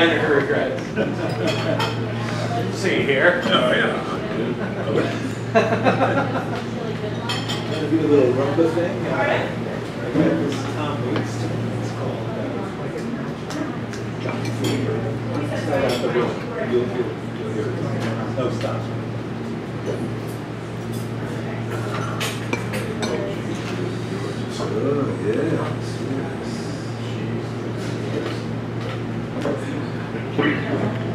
Minor her regrets. See here. Oh, yeah. Gonna do a little rumba thing. Uh, I got this Tom Waits. It's called uh, Jockey Fever. Start out the rhythm. You'll hear. You'll hear it. No stops. Oh, yeah. Thank you.